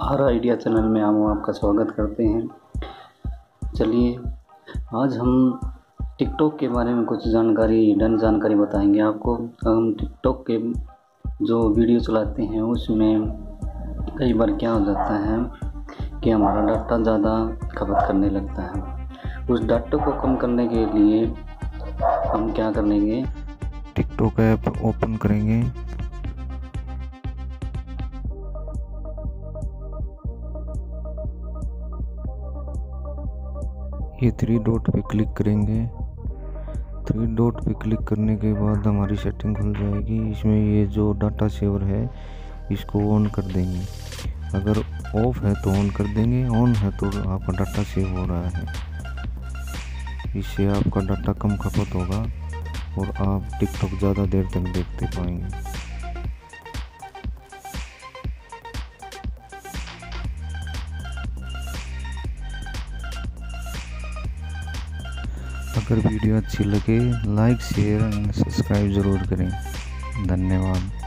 हर idea channel में हम आपका स्वागत करते हैं। चलिए, आज हम टिकटॉक के बारे में कुछ जानकारी, डन जानकारी बताएँगे आपको। हम टिकटॉक के जो वीडियो चलाते हैं, उसमें कई बार क्या हो जाता है कि हमारा डाटा ज़्यादा खपत करने लगता है। उस डाटा को कम करने के लिए हम क्या करेंगे? टिकटॉक ऐप ओपन करेंगे। ये थ्री डॉट पे क्लिक करेंगे। थ्री डॉट पे क्लिक करने के बाद हमारी सेटिंग खुल जाएगी। इसमें ये जो डाटा सेवर है, इसको ऑन कर देंगे। अगर ऑफ़ है तो ऑन कर देंगे। ऑन है तो आपका डाटा सेव हो रहा है। इससे आपका डाटा कम खपत होगा और आप टिकटॉक ज़्यादा देर तक देखते पाएँगे। अगर वीडियो अच्छी लगे लाइक शेयर एंड सब्सक्राइब ज़रूर करें। धन्यवाद।